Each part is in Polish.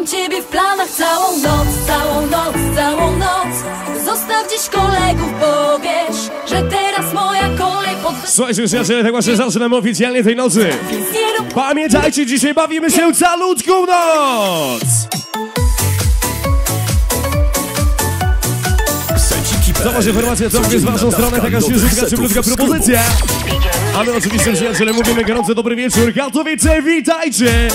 Mam ciebie w planach całą noc, całą noc, całą noc Zostaw dziś kolegów, bo wiesz, że teraz moja kolej pod... Słuchajcie, przyjaciele, tak właśnie zaczynamy oficjalnie tej nocy. Pamiętajcie, dzisiaj bawimy się calutką noc! Zobacz informacja, co jest z waszą stronę, taka świeżutka, szyblutka propozycja. A my oczywiście, przyjaciele, mówimy gorący dobry wieczór. Katowice, witajcie!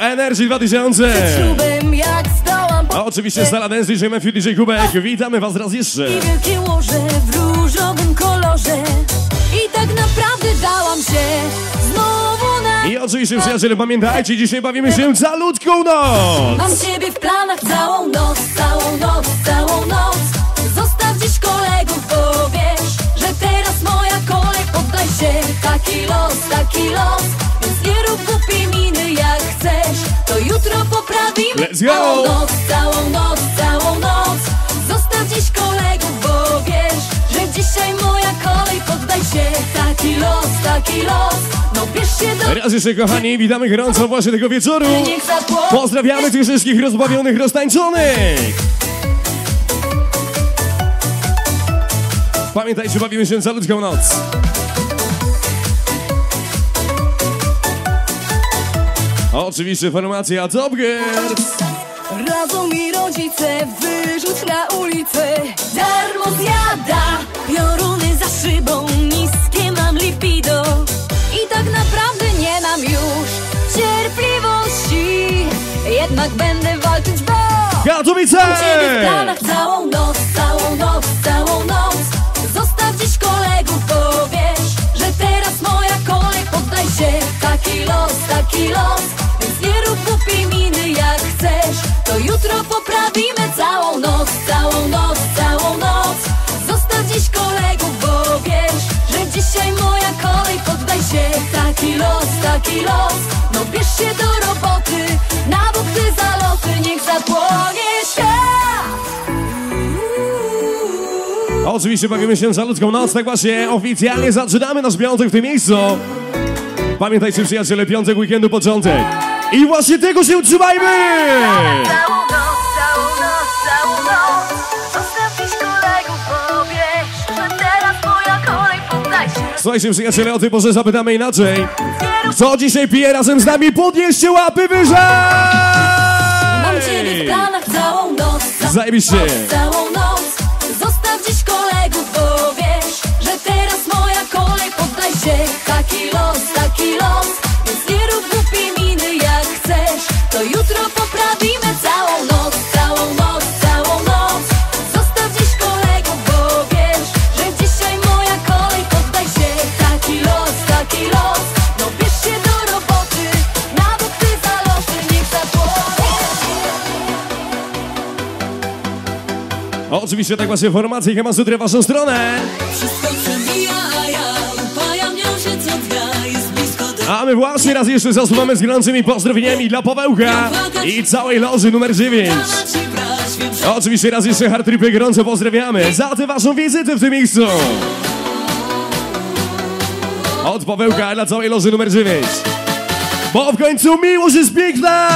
Energy 2000! ślubem jak stałam A oczywiście sala dance DJ Matthew DJ Kubek. Witamy was raz jeszcze. I wielkie łoże w różowym kolorze I tak naprawdę dałam się znowu na... I oczywiście, przyjaciele, pamiętajcie, dzisiaj bawimy się calutką noc! Mam ciebie w planach całą noc, całą noc, całą noc Zostaw dziś kolegów, bo wiesz, że teraz moja kolej Poddaj się, taki los, taki los To jutro poprawimy Let's go! Całą noc, całą noc, całą noc Zostaw dziś kolegów, bo wiesz, że dzisiaj moja kolej Poddaj się, taki los, taki los No bierz się do... Raz jeszcze, kochani, witamy gorąco właśnie tego wieczoru. Pozdrawiamy tych wszystkich rozbawionych, roztańczonych! Pamiętajcie, bawimy się za ludzką noc. Oczywiście formacja Top Girls. Radzą mi rodzice wyrzuć na ulicę. Darmo zjada Pioruny za szybą Niskie mam libido I tak naprawdę nie mam już Cierpliwości. Jednak będę walczyć, bo Katowice! Ciebie w planach całą noc Całą noc, całą noc. Zostaw dziś kolegów, bo wiesz Że teraz moja kolej Poddaj się, los, taki los. Więc nie rób głupiej miny jak chcesz. To jutro poprawimy całą noc Całą noc, całą noc. Zostaw dziś kolegów, bo wiesz Że dzisiaj moja kolej Poddaj się, taki los, taki los. No bierz się do roboty Na bok ty zaloty. Niech zapłonie świat. Oczywiście bawimy się za ludzką noc, tak właśnie oficjalnie zaczynamy nasz piątek w tym miejscu. Pamiętajcie przyjaciele, piątek weekendu początek. I właśnie tego się trzymajmy! Całą noc, całą noc, całą noc Zostaw dziś kolegów, bo wiesz Że teraz moja kolej Poddaj się Słuchajcie przyjaciele, o tej porze zapytamy inaczej. Kto dzisiaj pije razem z nami? Podnieście łapy wyżej! Mam ciebie w planach całą noc całą Zajebiście. noc, Całą noc Zostaw dziś Oczywiście tak właśnie formacje Kama Sutry w waszą stronę. Wszystko przemija, a ja upajam nią się co dnia Jest blisko do A my właśnie raz jeszcze zasuwamy z gorącymi pozdrowieniami dla Pawełka i całej loży numer 9. ci brać Wiem, że Oczywiście raz jeszcze hard tripy gorąco pozdrawiamy za tę waszą wizytę w tym miejscu. Od Pawełka dla całej loży numer 9. Bo w końcu miłość jest piękna!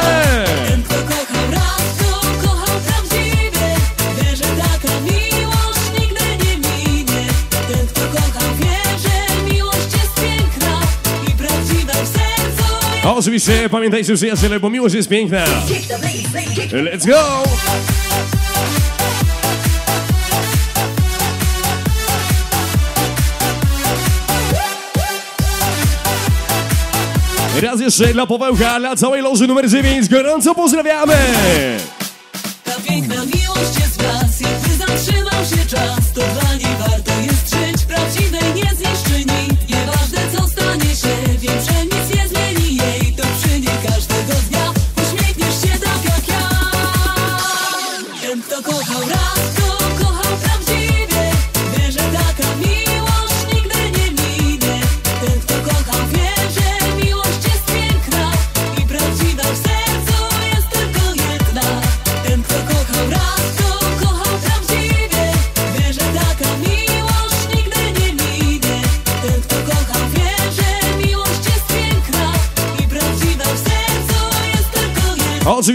Ten, kto kochał raz, kto kochał prawdziwie Wie, że taka miłość nigdy nie minie Ten, kto kocha, wie, że miłość jest piękna I prawdziwa w sercu jest Oczywiście pamiętajcie przyjaciele, bo miłość jest piękna. Let's go! Raz jeszcze dla Pawełka, dla całej loży numer 9. Gorąco pozdrawiamy!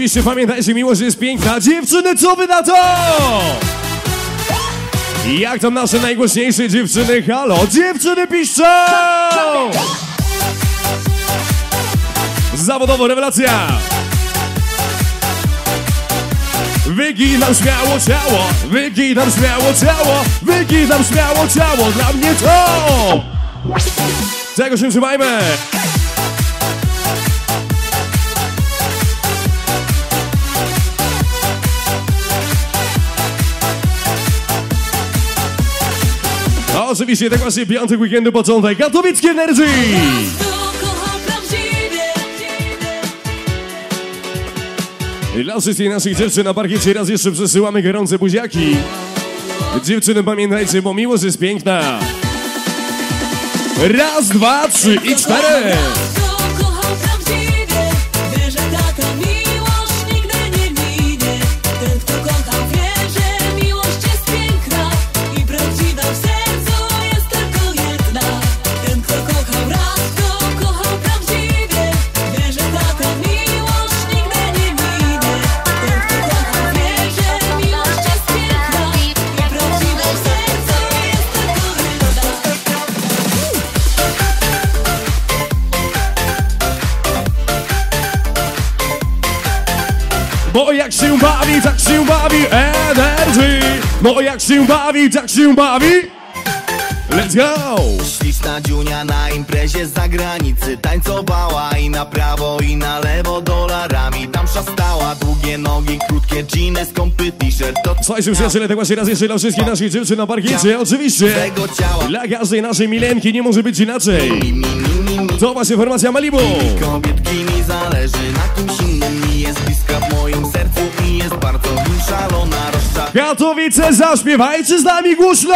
Oczywiście pamiętajcie, miłość jest piękna. Dziewczyny, co wy na to? Jak tam nasze najgłośniejsze dziewczyny? Halo, dziewczyny piszczą! Zawodowo rewelacja! Wyginam śmiało ciało, wyginam śmiało ciało, wyginam śmiało ciało, dla mnie to! Czego się trzymajmy? Oczywiście tak właśnie piątek weekendu początek Katowickie Energy! I Dla wszystkich naszych dziewczyn na parkiecie raz jeszcze przesyłamy gorące buziaki. Dziewczyny pamiętajcie, bo miłość jest piękna. Raz, dwa, trzy i cztery. Się bawi, tak się bawi Energy. Bo jak się bawi, tak się bawi. Let's go! Śliczna dziunia na imprezie z zagranicy Tańcowała i na prawo i na lewo dolarami Tam szastała, długie nogi, krótkie jeany, skąpy t-shirt To Słuchajcie przyjaciele, tak właśnie raz jeszcze dla wszystkich naszych dziewczyn na parkiecie. Oczywiście. tego ciała Dla każdej naszej milenki nie może być inaczej. mi, mi, mi. To właśnie formacja Malibu. Kobietki mi zależy na kimś innym Mi jest bliska w moim sercu i jest bardzo nim szalona Rozczarowała Katowice, zaśpiewajcie z nami głośno!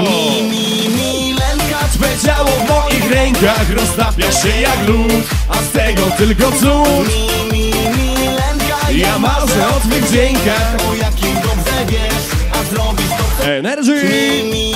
mi, mi, milenka Twe ciało w moich rękach roztapia się jak lód A z tego tylko cud Mi, mi, milenka Ja marzę o twych dźwiękach O jakim dobrze wiesz, a zrobisz to Energy! Mi, mi,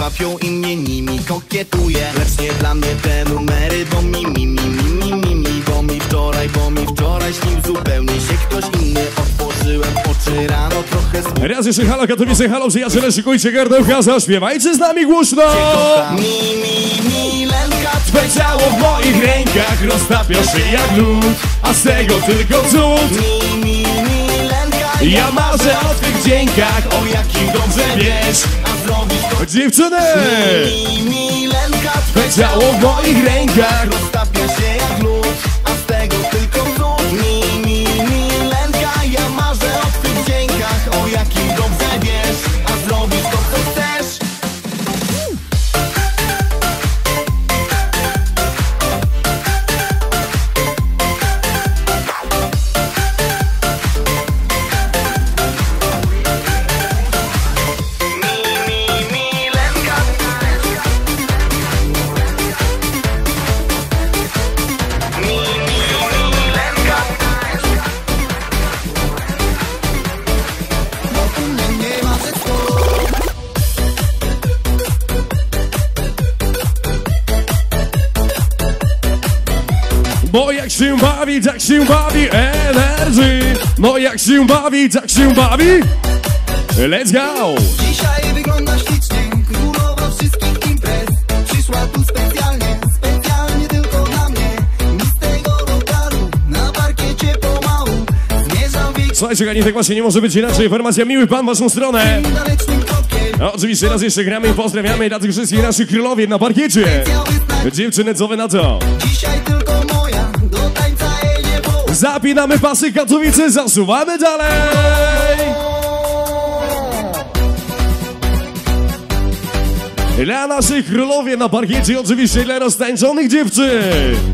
kłapią i mnie nimi kokietuje. Lecz nie dla mnie te numery, bo mi, mi, mi, mi, mi, mi, mi. Bo mi wczoraj, bo mi wczoraj śnił zupełnie się ktoś inny. Otworzyłem oczy rano, trochę smutno Raz jeszcze halo Katowice, halo przyjaciele, szykujcie gardełka, zaśpiewajcie z nami głośno! Mi, mi, milenka, Twe ciało w moich rękach roztapia się jak lód A z tego tylko cud mi, mi, milenka Ja marzę o twych dźwiękach, o jakim dobrze wiesz Dziewczyny! mi, milenka Twe ciało w moich rękach Bo jak się bawi, tak się bawi Energy. No jak się bawi, tak się bawi. Let's go! Dzisiaj wygląda ślicznie, królowa wszystkich imprez. Przyszła tu specjalnie, specjalnie tylko dla mnie. Z tego lokalu, na parkiecie pomału. Zmierzam w Słuchajcie, kochani, tak właśnie nie może być inaczej. Formacja Miły Pan waszą stronę. no, Oczywiście raz jeszcze gramy i pozdrawiamy dla tych wszystkich naszych królowie na parkiecie. Dziewczyny, co wy na to? Zapinamy pasy Katowice, zasuwamy dalej! Dla naszej królowie na parkiecie oczywiście dla roztańczonych dziewczyn.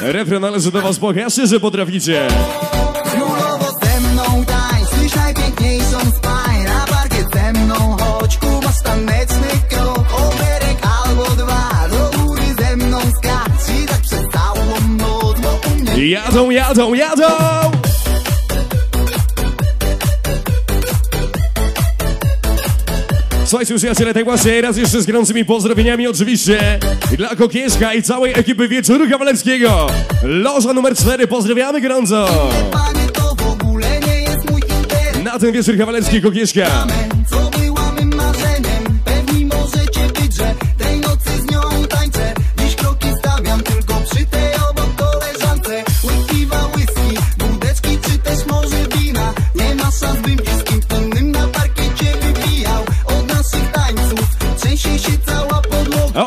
Refren należy do was, pokażcie, że potraficie. Królowo ze mną słysz najpiękniejszą z Na parkiet ze mną chodź, kumasz taneczny Jadą, jadą, jadą! Słuchajcie, przyjaciele, tak właśnie raz jeszcze z gorącymi pozdrowieniami oczywiście dla Kokieszka i całej ekipy Wieczoru Kawalerskiego. Loża numer 4, pozdrawiamy gorąco! Panie, to w ogóle nie jest mój interes Na ten wieczór kawalerski Kokieszka.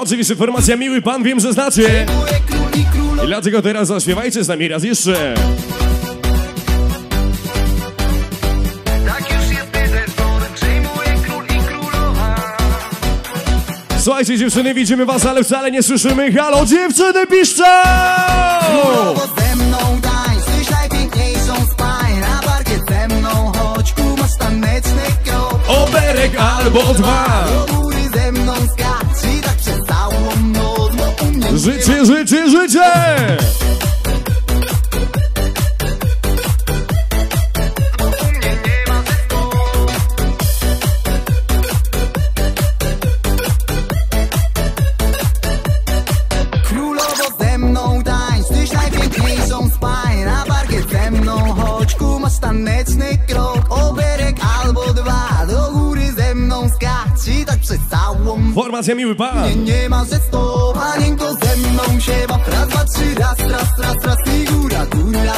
Oczywiście formacja Miły Pan wiem, że znacie. I dlatego teraz zaśpiewajcie z nami raz jeszcze. Tak Słuchajcie dziewczyny, widzimy was, ale wcale nie słyszymy. Halo dziewczyny, piszczą! Królowo ze mną tańcz, słysz najpiękniejszą z pań Na parkiet ze mną chodź, kumasz taneczny krok Oberek albo dwa. Do góry ze mną Bo u mnie całą Formacja Miły nie, Pan. nie ma, że sto Panienko ze mną się baw Raz, dwa, trzy, raz, raz, raz, raz I góra, góra,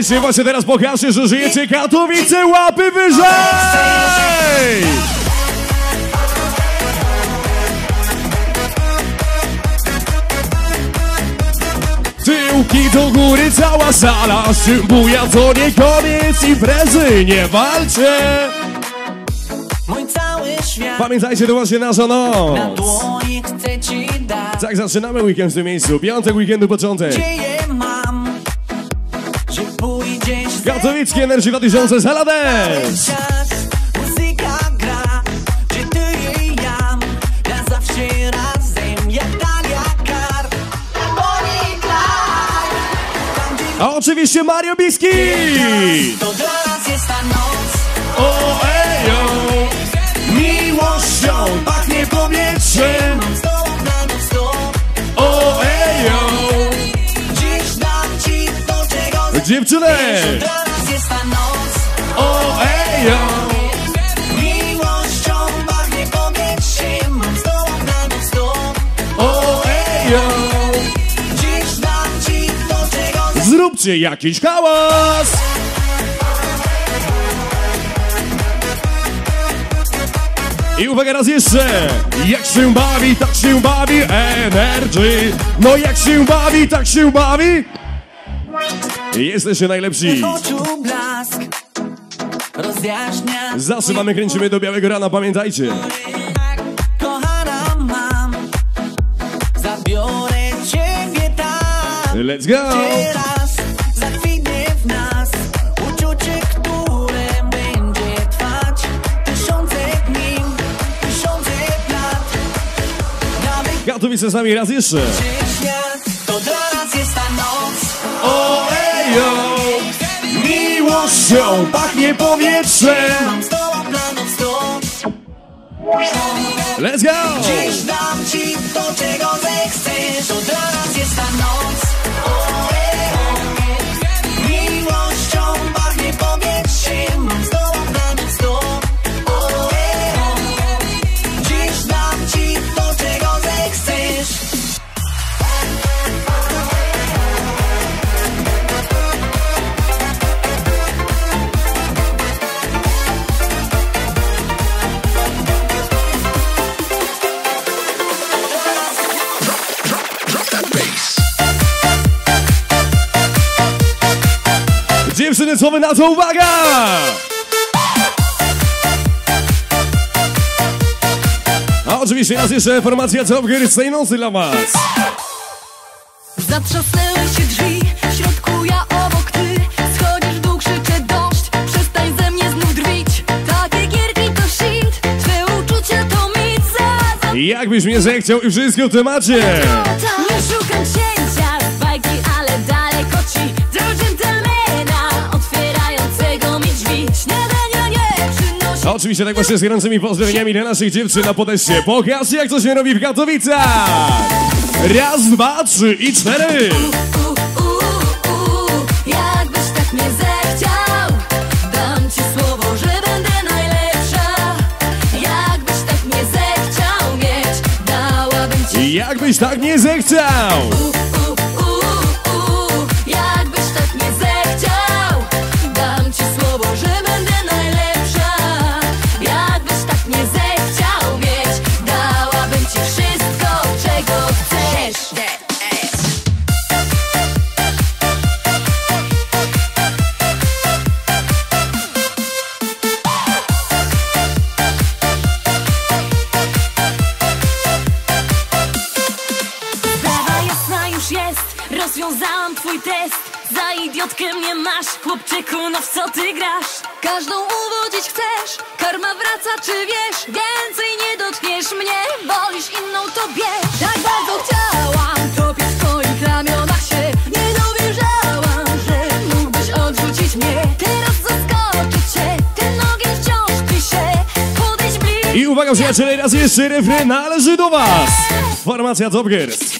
Słuchajcie, właśnie teraz pokażcie, że żyjecie Katowice, łapy wyżej! Tyłki do góry, cała sala Szymbuja, to nie koniec imprezy, nie walczę! Mój cały świat Pamiętajcie, to właśnie nasza Na noc! Tak, zaczynamy weekend w tym miejscu. Piątek weekendu, początek. Bonnie i Clyde Tam gdzie A oczywiście Mario Biski! To dla nas jest ta noc. O ejo! Dziewczyny! Jest ta noc O! Miłością Mam z tobą na O czego Zróbcie jakiś hałas! I uwaga raz jeszcze! Jak się bawi, tak się bawi Energy! No jak się bawi, tak się bawi! Jesteście najlepsi! Rozjaśnia Zasypamy, kręcimy do białego rana, pamiętajcie! Kochana mam Zabiorę ciebie tam Let's go! Teraz zakwitnie w nas Uczucie, które będzie trwać Tysiące dni, tysiące lat Nawet Katowice z nami raz jeszcze! Miłością pachnie powietrzem! Mam tobą planów sto Let's go! Dziś dam ci to, czego zechcesz dla nas jest ta noc co wy na to uwaga! A oczywiście raz jeszcze formacja Top Gear z tej nocy dla was. Zatrzasnęły się drzwi, w środku ja obok ty Schodzisz w dół, krzyczę dość, przestań ze mnie znów drwić Takie gierki to shit, twe uczucia to mit za, za Jakbyś mnie zechciał i wszystko w temacie. A oczywiście tak właśnie z gorącymi pozdrowieniami dla naszych dziewczyn na podejście. Pokażcie jak to się robi w Katowicach. Raz, dwa, trzy i cztery. Jakbyś tak mnie zechciał przyjaciele, raz jeszcze refren należy do was. Formacja Top Gears.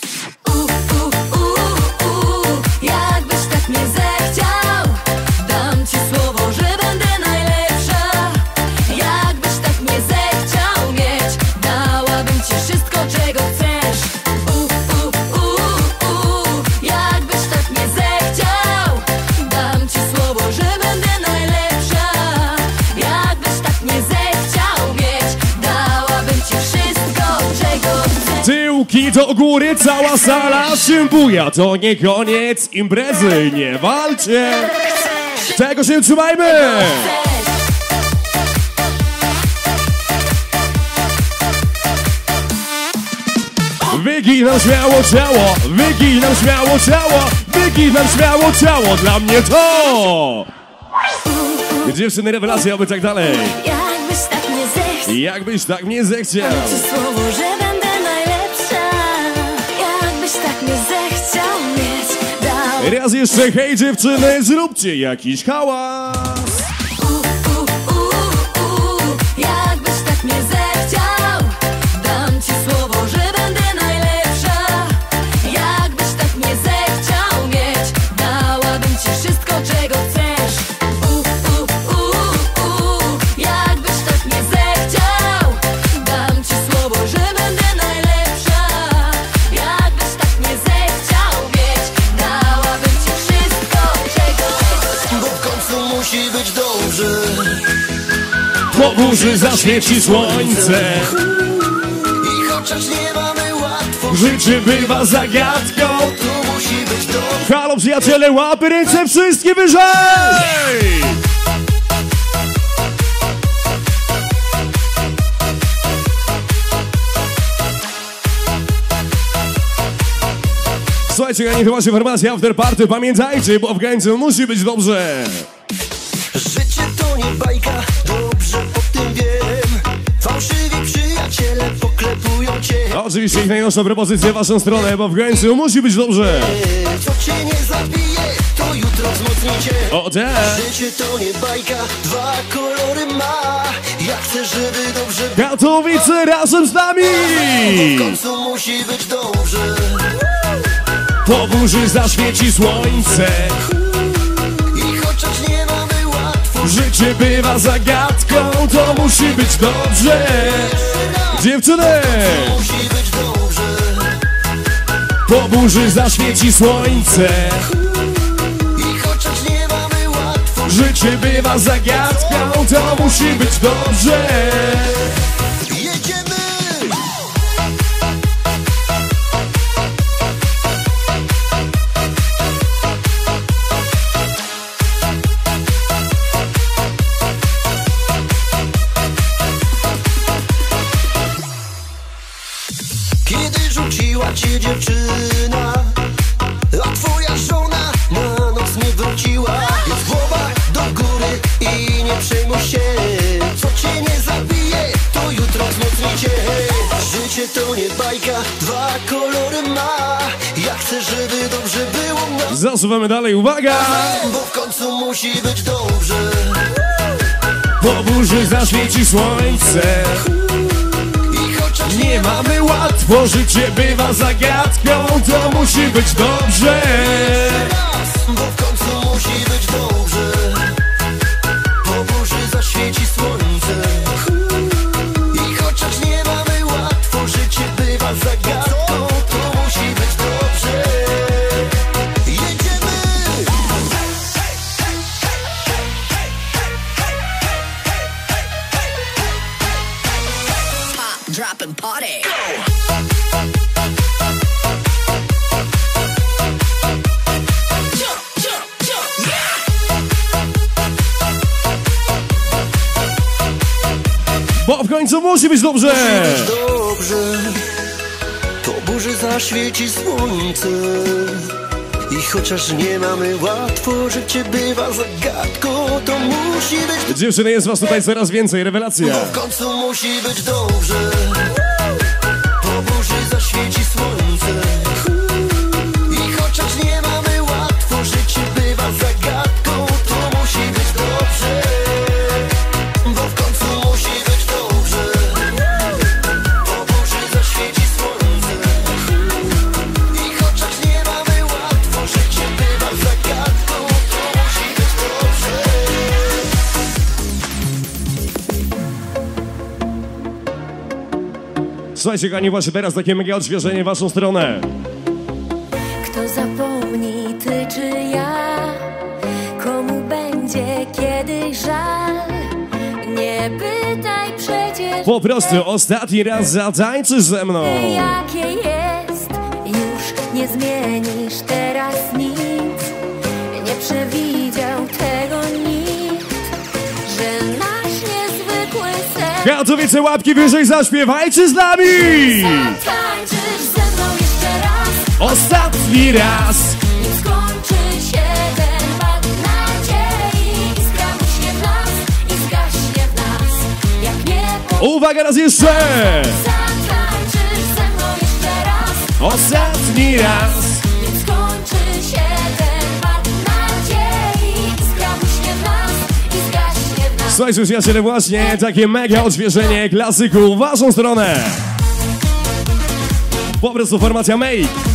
Tyłki do góry, cała sala się buja. To nie koniec imprezy, nie walcie. Tego się trzymajmy. Wyginam śmiało ciało, wyginam śmiało ciało, wyginam śmiało ciało, dla mnie to! Dziewczyny, rewelacja, aby tak dalej. Jakbyś tak mnie zechciał Jakbyś tak mnie zechciał. Raz jeszcze, hej dziewczyny, zróbcie jakiś hałas. Burzy zaświeci słońce. I chociaż nie mamy łatwo Życie bywa zagadką. To musi być dobrze Halo przyjaciele, łapy ręce wszystkie wyżej! Słuchajcie, ja nie to wasza informacja after party, pamiętajcie, bo w końcu musi być dobrze. Życie to nie bajka, tym wiem Fałszywi przyjaciele poklepują cię A oczywiście ich najnowsza propozycja w waszą stronę, bo w końcu musi być dobrze. Co cię nie zabije, to jutro wzmocni cię O tak! Życie to nie bajka, dwa kolory ma Ja chcę, żeby dobrze było Katowice razem z nami! W końcu musi być dobrze Po burzy zaświeci słońce. Życie bywa zagadką, to musi być dobrze. Dziewczyny! Musi być dobrze Po burzy zaświeci słońce. I chociaż nie mamy łatwo Życie bywa zagadką, to musi być dobrze. Zasuwamy dalej, uwaga! Bo w końcu musi być dobrze. Po burzy zaświeci słońce. I chociaż Nie mamy łatwo, życie bywa zagadką. To musi być dobrze. Bo w końcu musi być dobrze. Po burzy zaświeci słońce końcu musi być dobrze. Dobrze Po burzy zaświeci słońce. I chociaż nie mamy łatwo Życie bywa zagadką To musi być Dziewczyny, jest was tutaj coraz więcej, rewelacja. Bo w końcu musi być dobrze Słuchajcie, kochani, właśnie teraz takie mega odświeżenie w waszą stronę Kto zapomni, ty czy ja? Komu będzie kiedyś żal? Nie pytaj przecież Po prostu ostatni raz zatańczysz ze mną jakie Katowice, łapki wyżej, zaśpiewajcie z nami! Ze mną jeszcze raz. Ostatni raz! Nim skończy się ten nadziei. Iskra w nas i zgaśnie w nas. Jak niebo Uwaga, raz jeszcze! Zatańczysz ze mną jeszcze raz. Ostatni raz Słuchajcie, przyjaciele, właśnie takie mega odświeżenie klasyku w waszą stronę. Po prostu formacja Make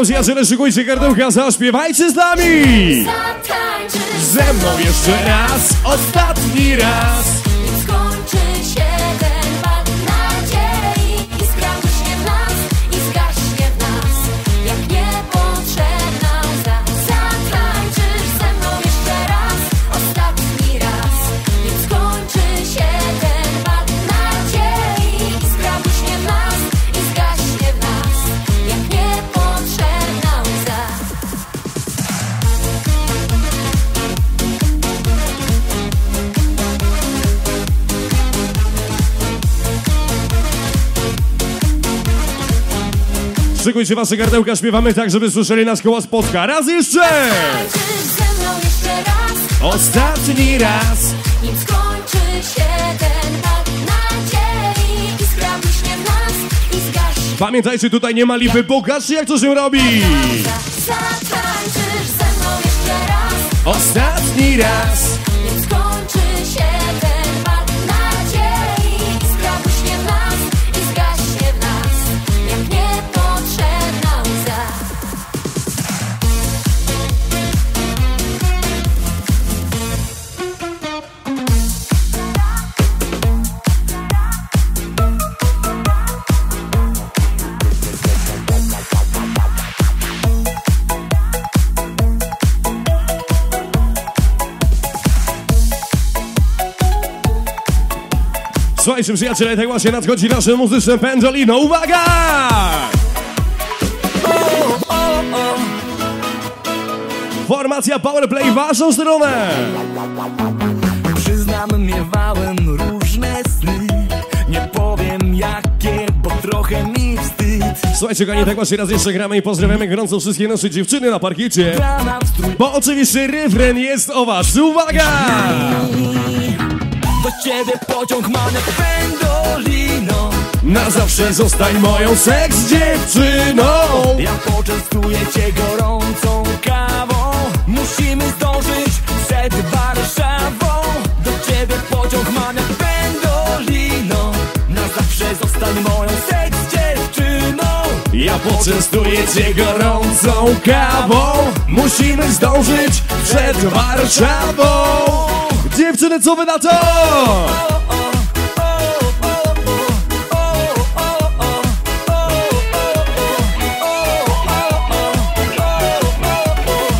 minie Uwaga, przyjaciele, szykujcie gardełka, zaśpiewajcie z nami! Ze mną jeszcze raz, ostatni raz Szykujcie wasze gardełka, śpiewamy tak, żeby słyszeli nas koło spotka. Raz jeszcze! Tańczysz ze mną jeszcze raz. Ostatni raz. Nim skończy się ten bal nadziei Iskra błyśnie w nas i zgaśnie Pamiętajcie, tutaj nie ma lipy, pokażcie jak to się robi. Zatańczysz ze mną jeszcze raz. Ostatni raz Słuchajcie przyjaciele, tak właśnie nadchodzi nasze muzyczne pendolino. Uwaga! Formacja Powerplay w waszą stronę! Przyznam, miewałem różne sny Nie powiem jakie, bo trochę mi wstyd Słuchajcie, kochani, tak właśnie raz jeszcze gramy i pozdrawiamy gorąco wszystkie nasze dziewczyny na parkiecie. Bo oczywiście refren jest o was. Uwaga! Do ciebie pociąg ma pendolino Na zawsze zostań moją seks dziewczyną. Ja poczęstuję cię gorącą kawą Musimy zdążyć przed Warszawą Do ciebie pociąg ma pendolino Na zawsze zostań moją seks dziewczyną Ja poczęstuję cię gorącą kawą. Musimy zdążyć przed Warszawą. Dziewczyny, co wy na to?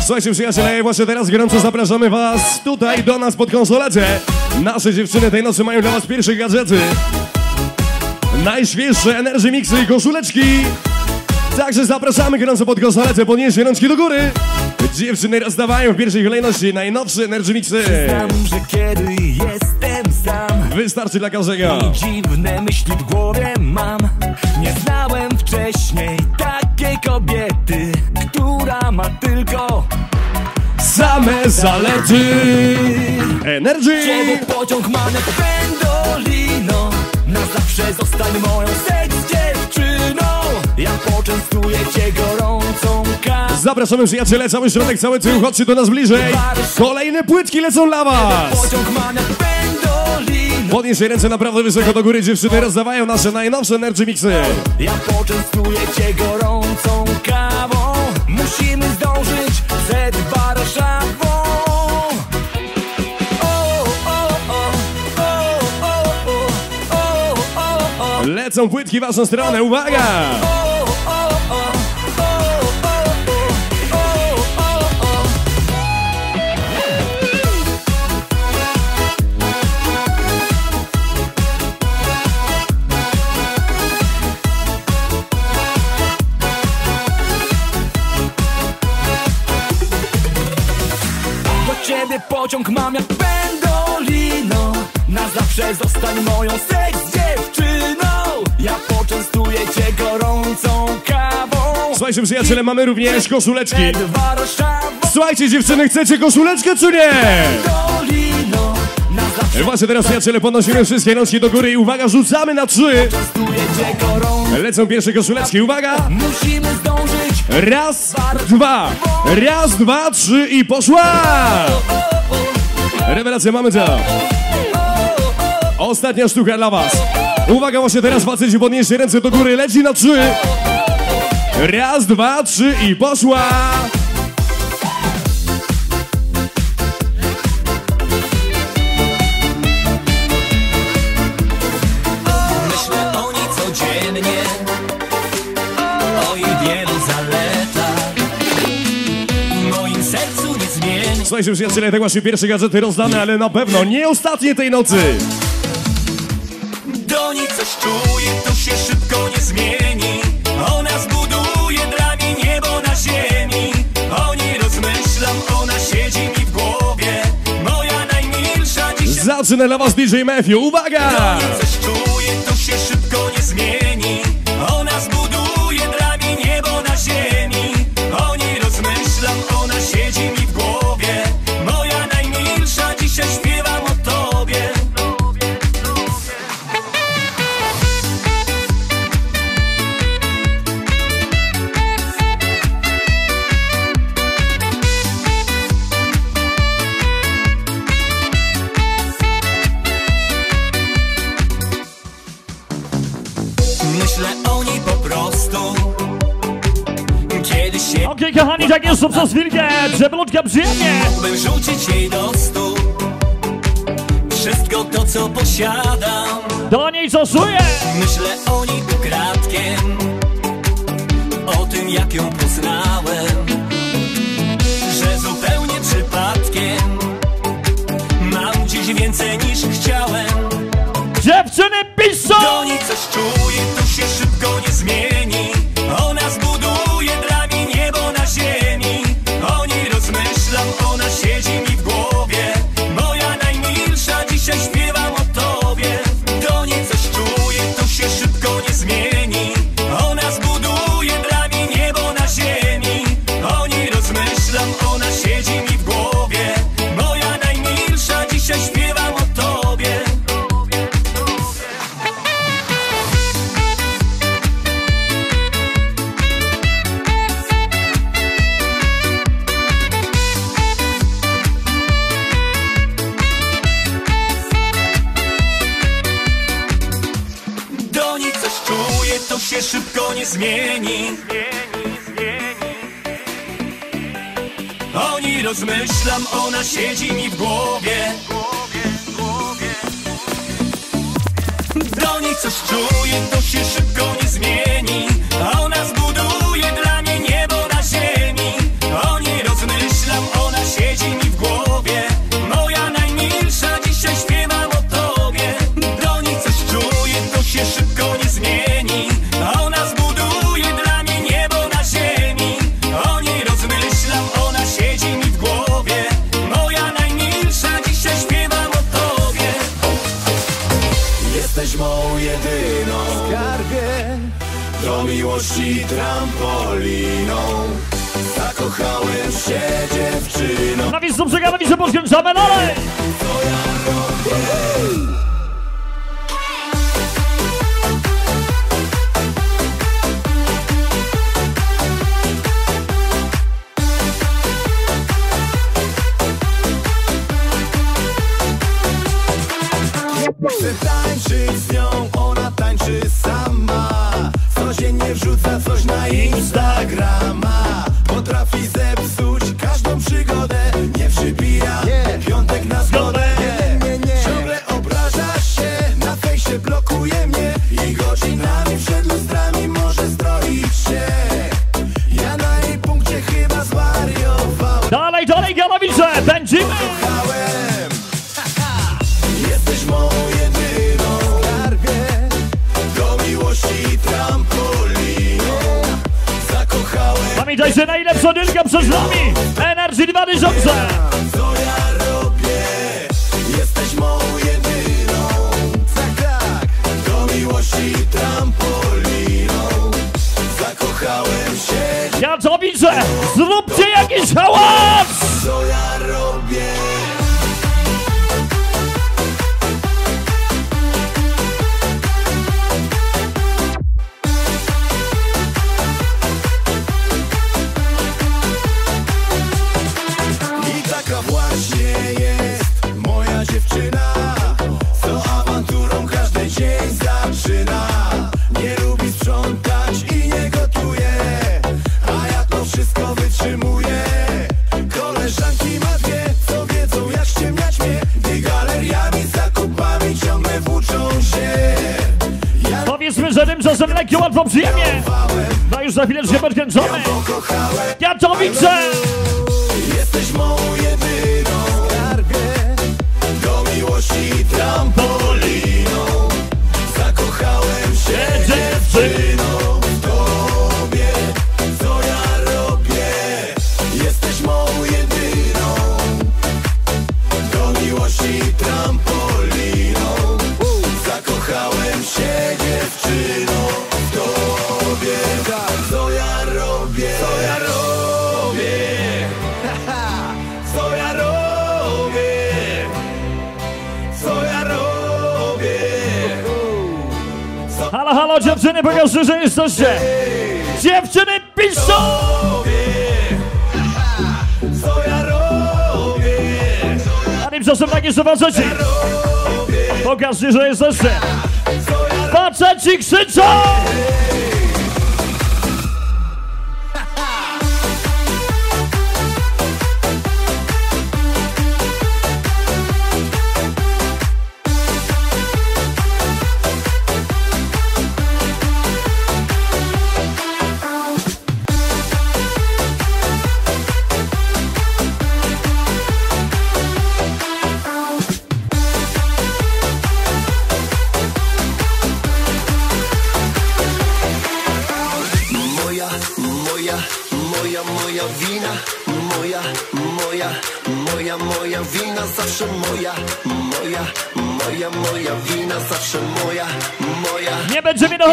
Słuchajcie przyjaciele, właśnie teraz gorąco zapraszamy was tutaj do nas pod konsoletę. Nasze dziewczyny tej nocy mają dla was pierwsze gadżety. Najświeższe energy mixy i koszuleczki. Także zapraszamy gorąco pod konsoletę, podnieście rączki do góry. Dziewczyny rozdawają w pierwszej kolejności najnowsze energy mixy. Znam, że kiedy jestem sam Wystarczy dla każdego. Dziwne myśli w głowie mam Nie znałem wcześniej takiej kobiety Która ma tylko Same zalety. Energy. Ciebie pociąg ma na pendolino Na zawsze zostań moją seks dziewczyną Ja poczęstuję cię gorącą kawą Zapraszamy przyjaciele, cały środek, cały tył, chodźcie do nas bliżej. Kolejne płytki lecą dla was. Podnieście ręce naprawdę wysoko do góry, dziewczyny rozdawają nasze najnowsze energy mixy. Ja poczęstuję cię gorącą kawą Musimy zdążyć przed Warszawą Lecą płytki w waszą stronę, uwaga! Mam jak pendolino Na zawsze zostań moją seks dziewczyną Ja poczęstuję cię gorącą kawą Słuchajcie przyjaciele, mamy również koszuleczki. Słuchajcie dziewczyny, chcecie koszuleczkę czy nie? Dolino Na zawsze Właśnie teraz przyjaciele podnosimy wszystkie rączki do góry i uwaga, rzucamy na trzy. Lecą pierwsze koszuleczki, uwaga! Musimy zdążyć Raz, dwa, raz, dwa, trzy i poszła! Rewelacja, mamy to. Ostatnia sztuka dla was. Uwaga, właśnie teraz faceci podnieście ręce do góry, leci na trzy. Raz, dwa, trzy i poszła! Słuchajcie przyjaciele, tak właśnie pierwsze gadżety rozdane, ale na pewno nie ostatnie tej nocy. Do niej coś czuję, to się szybko nie zmieni. Ona zbuduje dla mnie niebo na ziemi. O niej rozmyślam, ona siedzi mi w głowie. Moja najmilsza dziś Zaczyna dla was DJ Matthew, uwaga! coś czuję, to się szybko nie zmieni Tak jest, przez chwilkę, żeblutka przyjemnie. Mógłbym rzucić jej do stóp Wszystko to co posiadam Do niej czuję. Myślę o niej ukradkiem O tym jak ją poznałem wrzuca coś na Instagrama Potrafi ze Sodylka przed nami, Energy 2000. Co ja robię? Jesteś moją jedyną. Tak, tak. Do miłości trampoliną. Zakochałem się. Ja to widzę. Zróbcie jakiś hałas! Ja łatwo przyjemnie. No już za chwileczkę będzie Johnny. Ja to widzę. Jesteś moją jedyną skargę do miłości trampoliną. Zakochałem się dziewczyną. trampoliną Zakochałem się dziewczyną dziewczyny, pokażcie, że jesteście. Dziewczyny piszą! Co ja robię? A tymczasem tak jeszcze walczycie. Pokażcie, że jesteście. Patrzeć i krzyczą!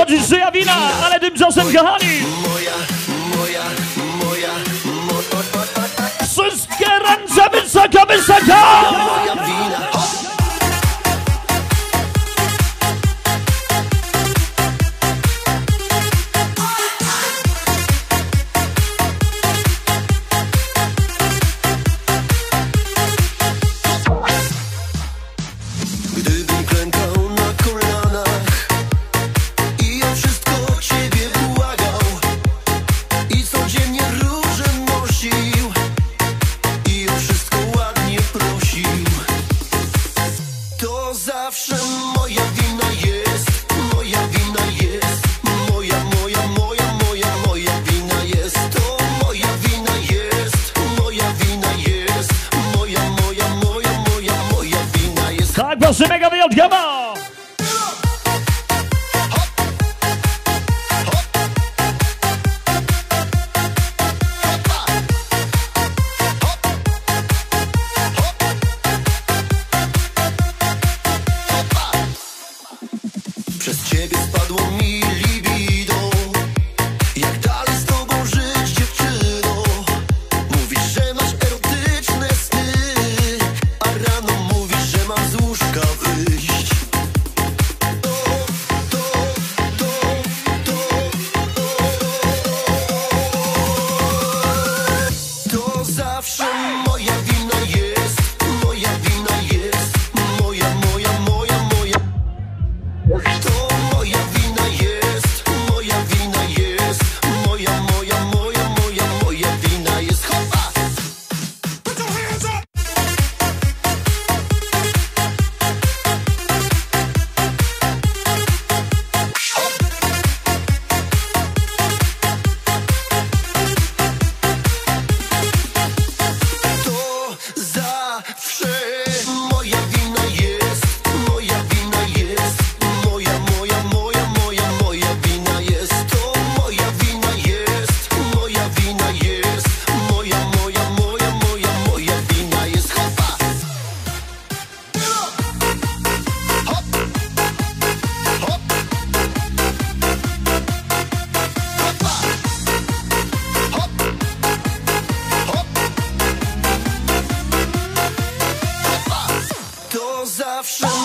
chodzić, że ja wina, ale tymczasem kochani. Moja, moja, moja, moja. Wszystkie ręce wysoko, wysoko! zawsze moje zawsze.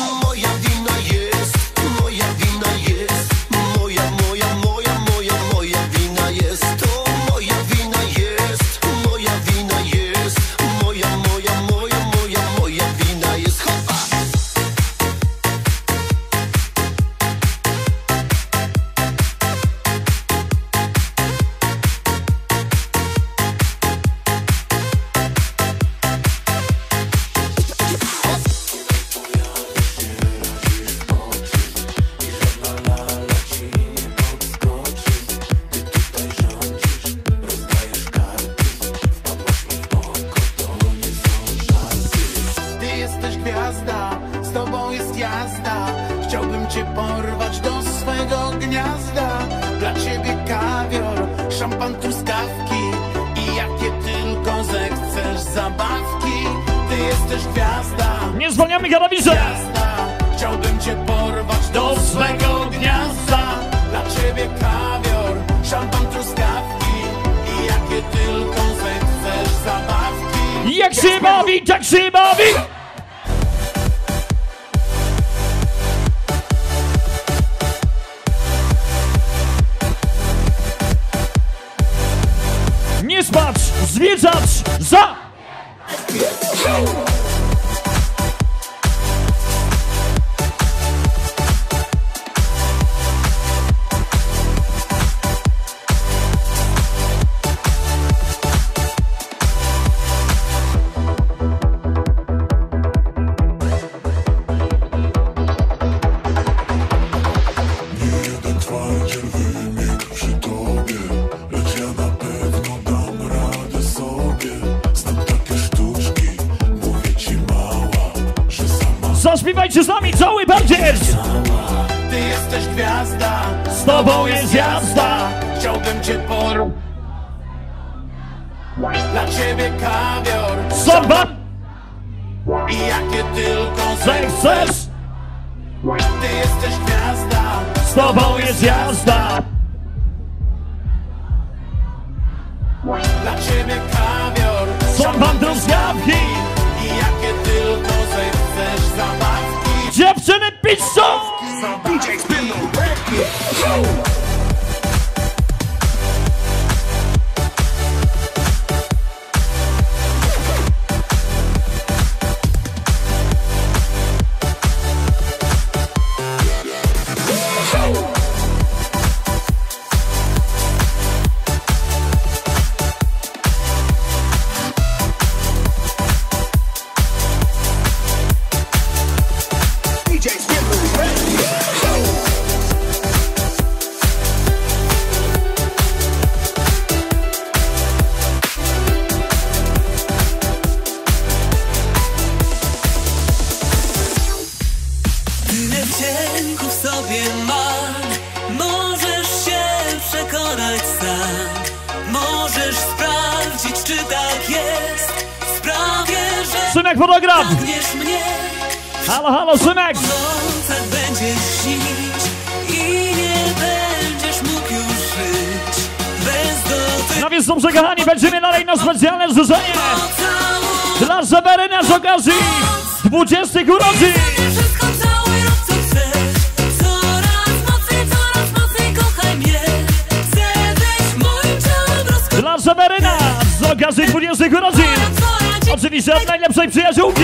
śpiewajcie z nami cały bardziej! Ty jesteś gwiazda, z tobą jest jazda, chciałbym cię por... Dla ciebie kawior, soba i jakie tylko zechcesz. Ty jesteś gwiazda, z tobą jest jazda. It's so. DJ spin the record. specjalne zrzucenie dla Żeberyna z okazji 20 urodzin. Dla Żeberyna z okazji 20 urodzin. Oczywiście od najlepszej przyjaciółki.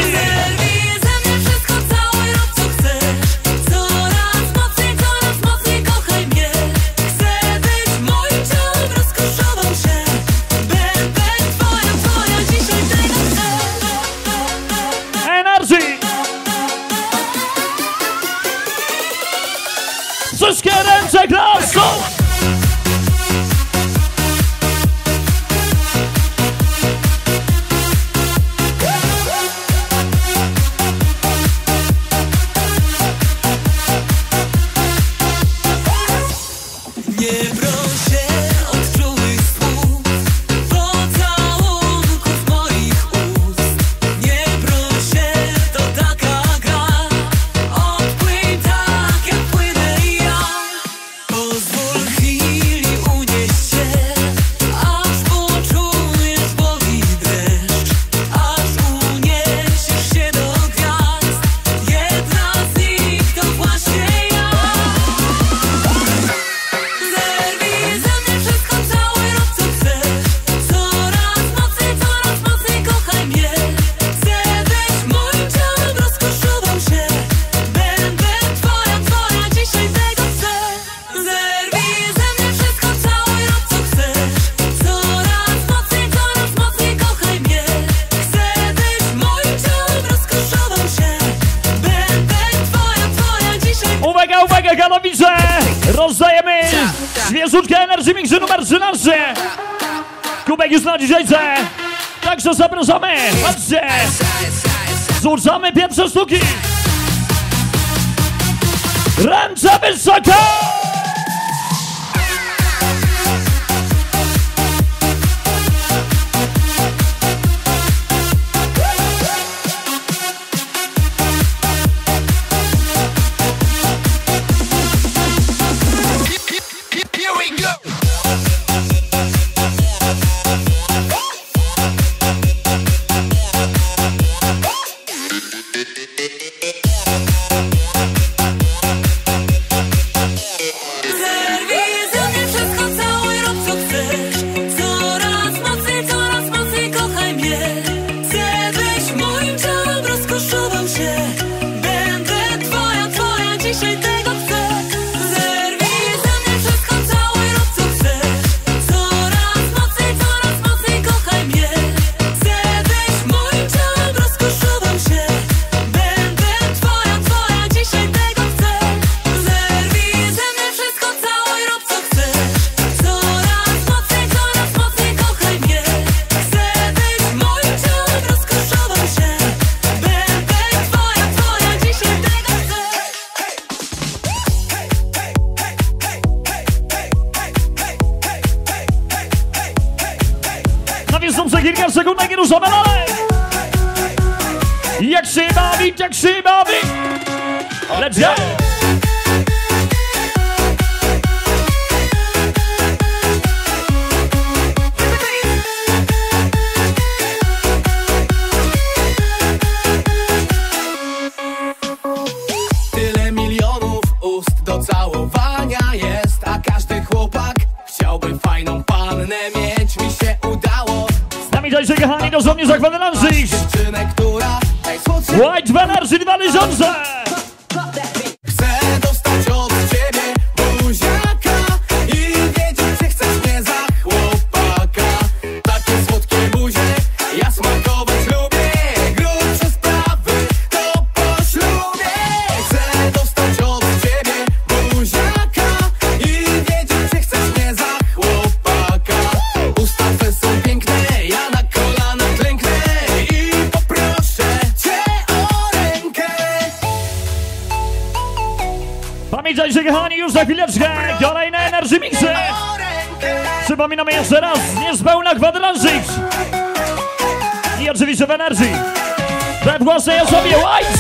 Rzucamy pierwsze sztuki! Ręce wysoko! Przypominamy jeszcze raz, niezpełna kwadranżyć. I oczywiście w energii. Przed głośnej osobie, łajc!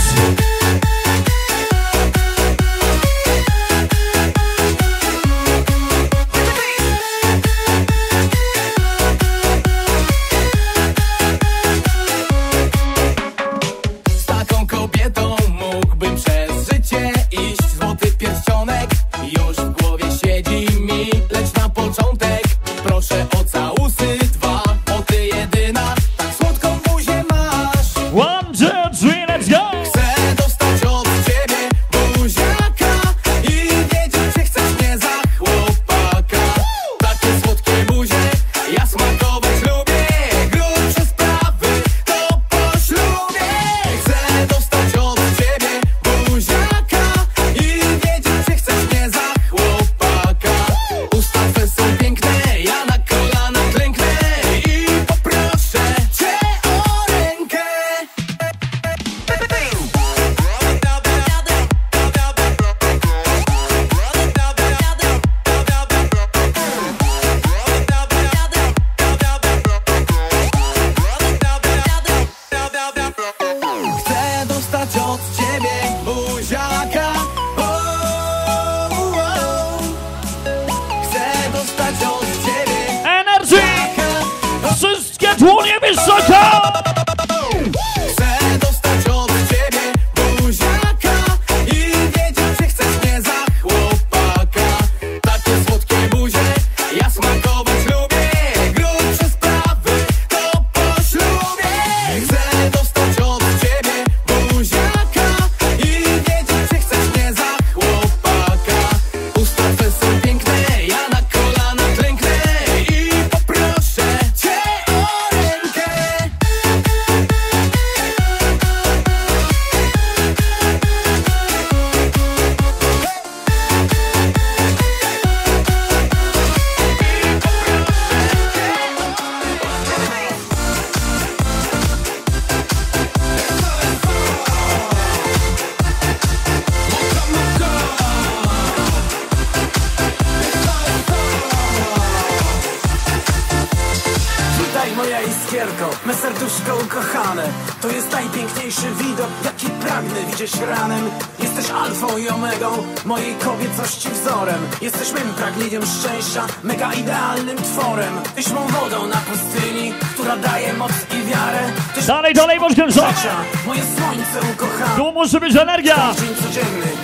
energia!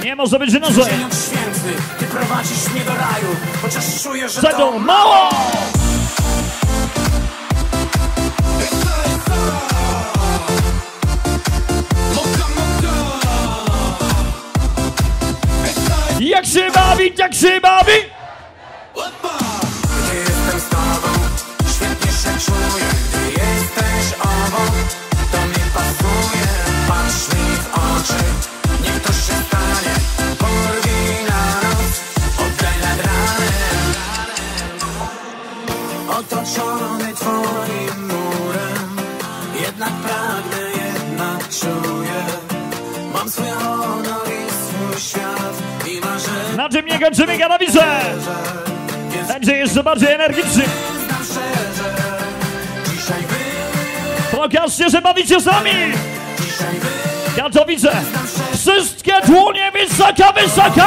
Nie może być inaczej. Ty prowadzisz mnie do raju, chociaż czuję, że Jeszcze bardziej energicznie. Pokażcie, że bawicie sami. Ja to widzę. Wszystkie dłonie wysoko, wysoko!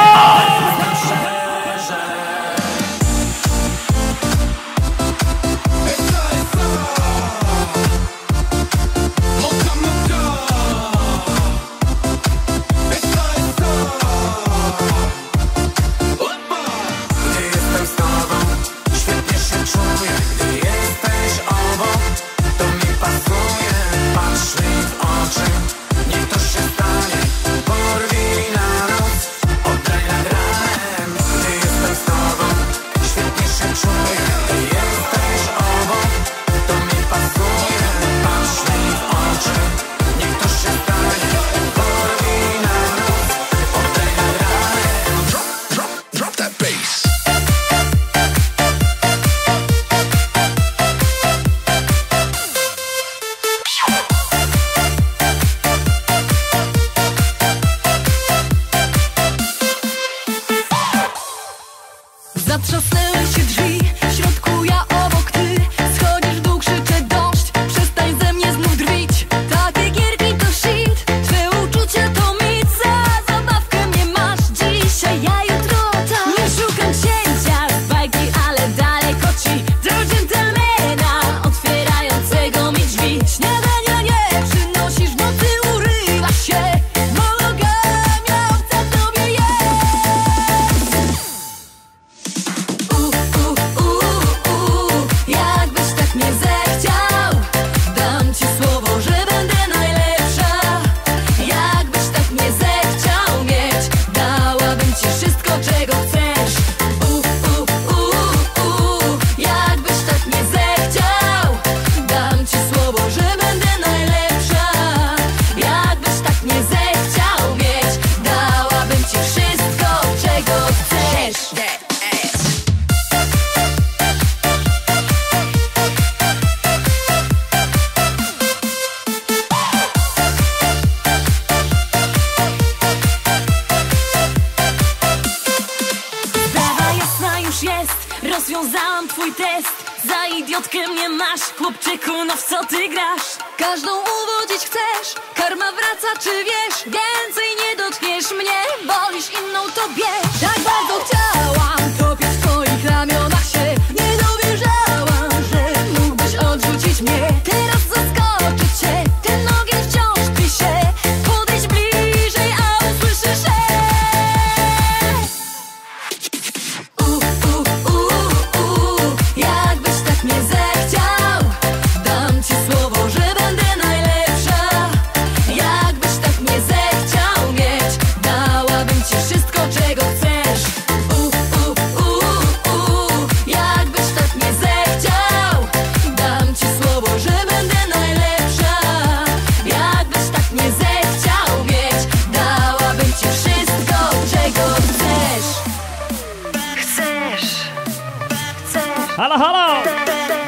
Halo, halo!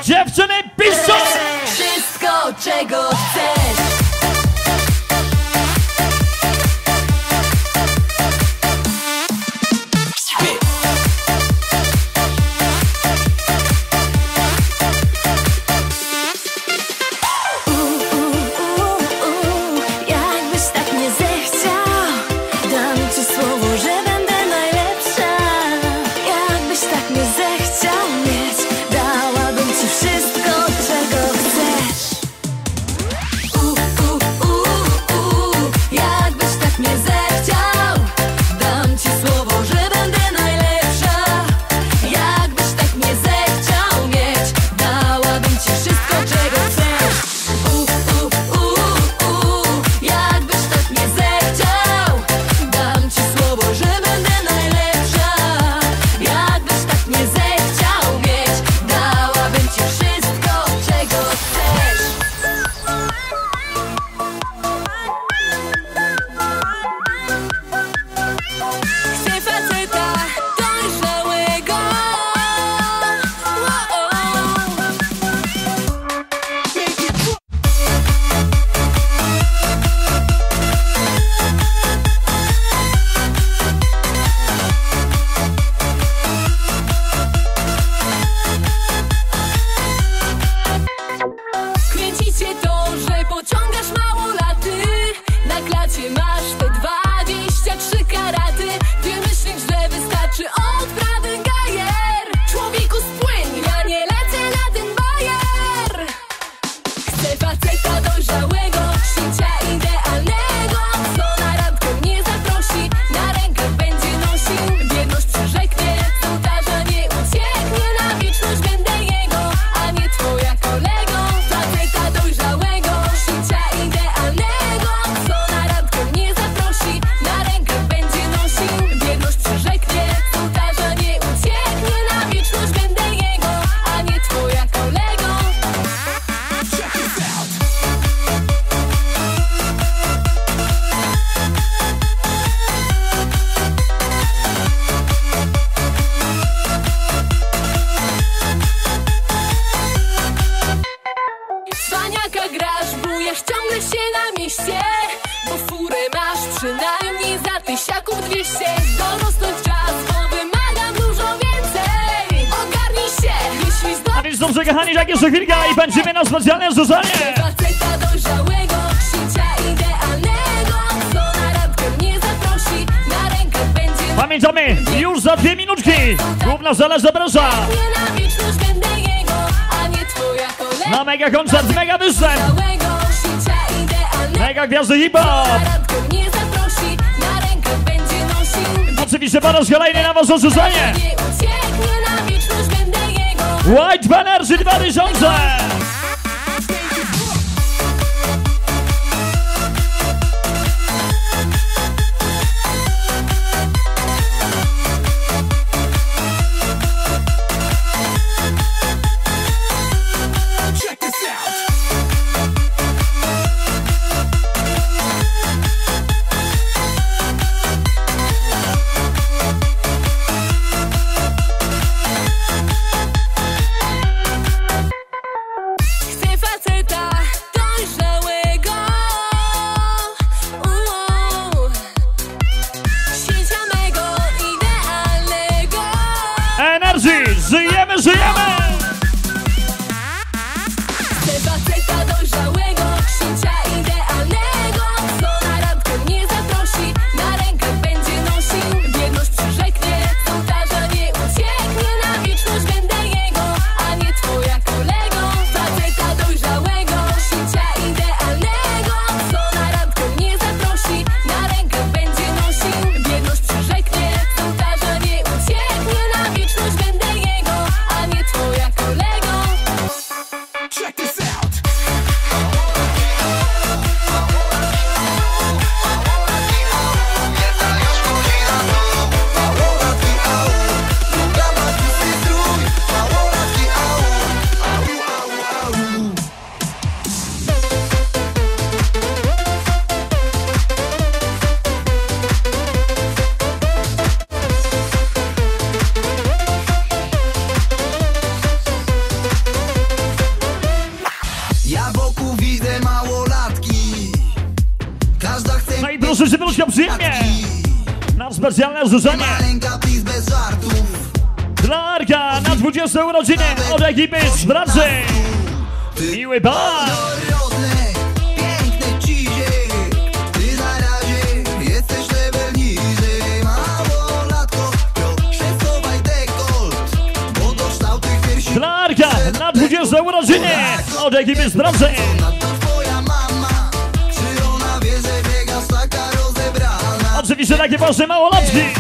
Dziewczyny, piszą! Wszystko, czego chcesz! gwiazdy Iba. Oczywiście Barosz kolejny na was oszczędzanie. White banner Energy 2000! Specjalne życzenie. Maleńka, please, bez żartów Dla Arka na 20 urodziny od ekipy z pracy. Miły pan. Ty na razie jesteś level niżej Małolatko, proszę schowaj dekolt Bo do kształtych piersi Dla Arka na 20 urodziny od ekipy z pracy. Oczywiście takie wasze małolatki.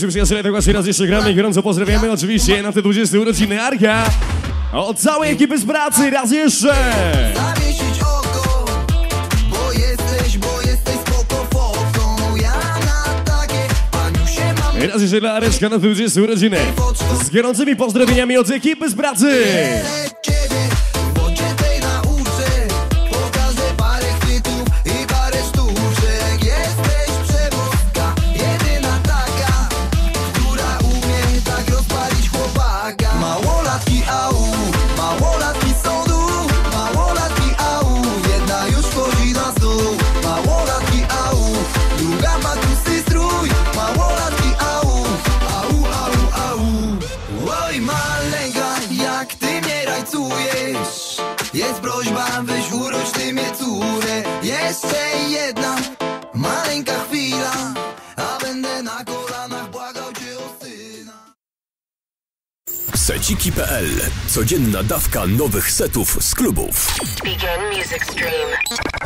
Słuchajcie, przyjaciele, tak właśnie raz jeszcze gramy i gorąco pozdrawiamy oczywiście na te 20 urodziny Arka. Od całej ekipy z pracy, raz jeszcze. Zawiesić oko Bo jesteś, bo jesteś spoko foką Ja na takie paniusie mam I raz jeszcze dla Areczka na te 20 urodziny. Z gorącymi pozdrowieniami od ekipy z pracy. Jeszcze jedna maleńka chwila A będę na kolanach błagał cię o syna Seciki.pl. Codzienna dawka nowych setów z klubów. Begin music stream.